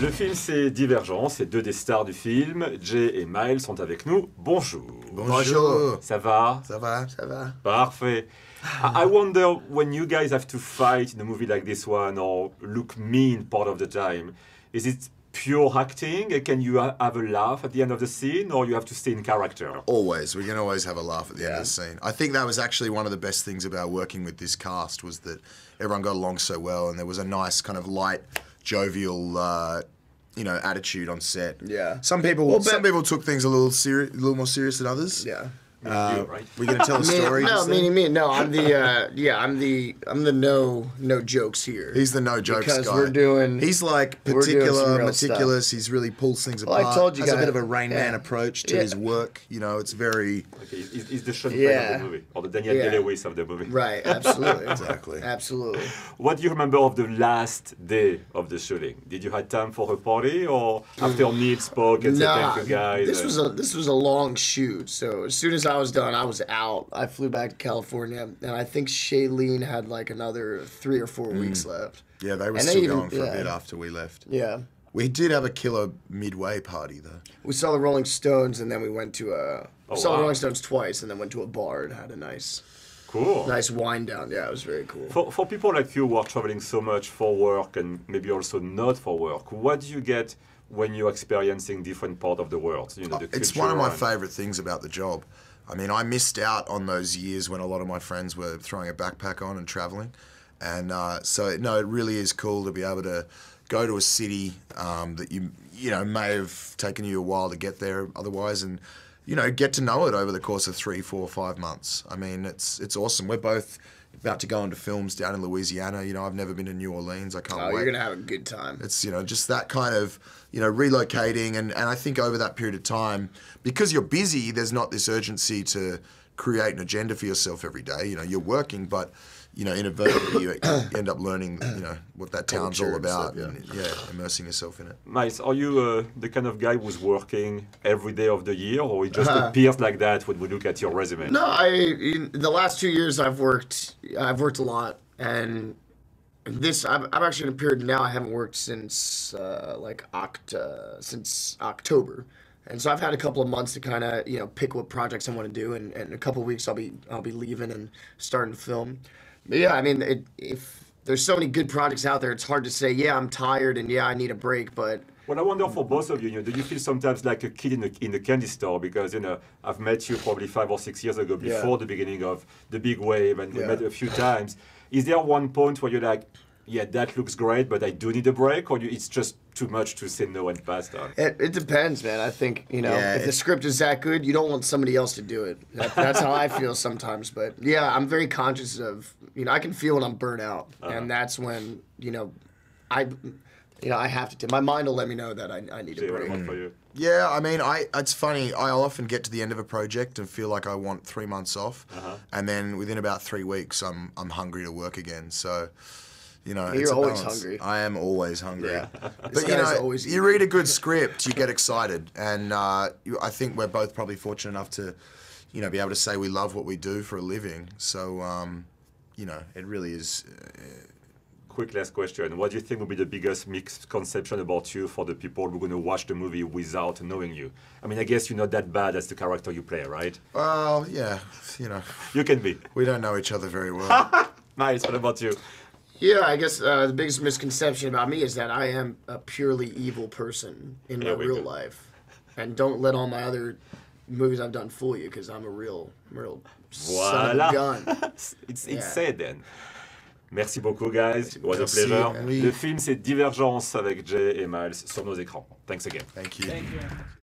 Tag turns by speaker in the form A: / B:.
A: Le film c'est Divergence, c'est deux des stars du film. Jay et Miles sont avec nous. Bonjour.
B: Bonjour.
A: Ça va
B: Ça va Ça va.
A: Parfait. I wonder when you guys have to fight in a movie like this one or look mean part of the time, is it pure acting? Can you ha- have a laugh at the end of the scene or you have to stay in character?
B: Always. We can always have a laugh at the end of the scene. I think that was actually one of the best things about working with this cast was that everyone got along so well and there was a nice kind of light, jovial, uh, you know, attitude on set.
C: Yeah.
B: Some people,
C: Well,
B: some people took things a little serious, a little more serious than others.
C: Yeah.
B: Uh,
A: right?
B: We're gonna tell a story.
C: no,
B: just then?
C: meaning me. No, I'm the uh, yeah, I'm the I'm the no no jokes here.
B: He's the no jokes
C: Because
B: guy.
C: we're doing-
B: He's like
C: we're doing some
B: particular,
C: real
B: meticulous. He's really pulls things
C: Well, I
B: apart.
C: told you
B: has a
C: guys-
B: bit of a Rain Man
C: yeah.
B: approach to
C: Yeah.
B: his work. You know, it's very
A: Okay, he's, he's the Sean Penn
C: Yeah.
A: of the movie, or the Daniel
C: Yeah.
A: Day-Lewis of the movie.
C: right. Absolutely.
B: Exactly.
C: Absolutely.
A: What do you remember of the last day of the shooting? Did you have time for a party, or after Neil spoke and said
C: Nah,
A: thank you guys?
C: this
A: and-
C: was a this was a long shoot. So as soon as I was done, I was out. I flew back to California, and I think Shailene had like another three or four mm. weeks left.
B: yeah. They were
C: And they
B: still
C: even-
B: going for
C: yeah.
B: a bit after we left.
C: Yeah.
B: We did have a killer midway party though.
C: We saw the Rolling Stones, and then we went to a.
A: Oh,
C: we saw
A: wow.
C: the Rolling Stones twice, and then went to a bar and had a nice,
A: cool.
C: nice wind down. Yeah, it was very cool.
A: For, for people like you who are traveling so much for work and maybe also not for work, what do you get when you're experiencing different part of the world? You know, uh, the
B: It's one of my
A: and-
B: favourite things about the job. I mean, I missed out on those years when a lot of my friends were throwing a backpack on and traveling, and uh, so no, it really is cool to be able to go to a city um, that you you know may have taken you a while to get there otherwise, and you know get to know it over the course of three, four, five months. I mean, it's it's awesome. We're both about to go into films down in Louisiana. You know, I've never been to New Orleans. I can't
C: Oh,
B: wait.
C: you're gonna have a good time.
B: It's you know just that kind of you know relocating and and I think over that period of time because you're busy, there's not this urgency to create an agenda for yourself every day. You know you're working, but you know inadvertently you end up learning you know what that town's all
C: Culture and
B: about
C: stuff,
B: and yeah, immersing yourself in it.
A: Miles, are you uh, the kind of guy who's working every day of the year, or it just appears like that when we look at your resume?
C: No, I in the last two years I've worked. I've worked a lot, and this I'm, I'm actually in a period now. I haven't worked since uh, like Oct uh, since October, and so I've had a couple of months to kind of you know pick what projects I want to do, and, and in a couple of weeks I'll be I'll be leaving and starting to film. But yeah, I mean, it, if there's so many good projects out there, it's hard to say. Yeah, I'm tired, and yeah, I need a break, but.
A: Well, I wonder for both of you, you know, do you feel sometimes like a kid in a, in a candy store? Because, you know, I've met you probably five or six years ago
C: Yeah.
A: before the beginning of the big wave and we met a few times. Is there one point where you're like, yeah, that looks great, but I do need a break? Or you, it's just too much to say no and pass on?
C: It, it depends, man. I think you know
B: Yeah,
C: if the script is that good, you don't want somebody else to do it. That, that's how I feel sometimes. But yeah, I'm very conscious of you know I can feel when I'm burnt out,
B: Uh-huh.
C: and that's when you know I you know I have to. T- my mind will let me know that I, I need
A: Jai,
C: a
A: what
C: break.
A: about for you?
B: Yeah, I mean, I it's funny. I'll often get to the end of a project and feel like I want three months off, and then within about three weeks, I'm I'm hungry to work again. So, you know,
C: You're
B: it's
C: always
B: balance.
C: hungry.
B: I am always hungry.
C: Yeah.
B: But you know,
C: always
B: you read a good script, you get excited, and uh, you, I think we're both probably fortunate enough to, you know, be able to say we love what we do for a living. So, um, you know, it really is. Uh,
A: Quick last question. What do you think would be the biggest misconception about you for the people who are going to watch the movie without knowing you? I mean, I guess you're not that bad as the character you play, right?
B: well, yeah, you know,
A: You can be.
B: we don't know each other very well.
A: Nice. What about you?
C: Yeah, I guess uh, the biggest misconception about me is that I am a purely evil person in my real
A: go.
C: life, and don't let all my other movies I've done fool you because I'm a real, I'm a real son of a gun.
A: it's it's
C: Yeah.
A: said then. Merci beaucoup, guys. It was
B: Merci.
A: a pleasure.
B: Oui.
A: Le film, c'est Divergence avec Jay et Miles sur nos écrans. Thanks again.
B: Thank you.
D: Thank you.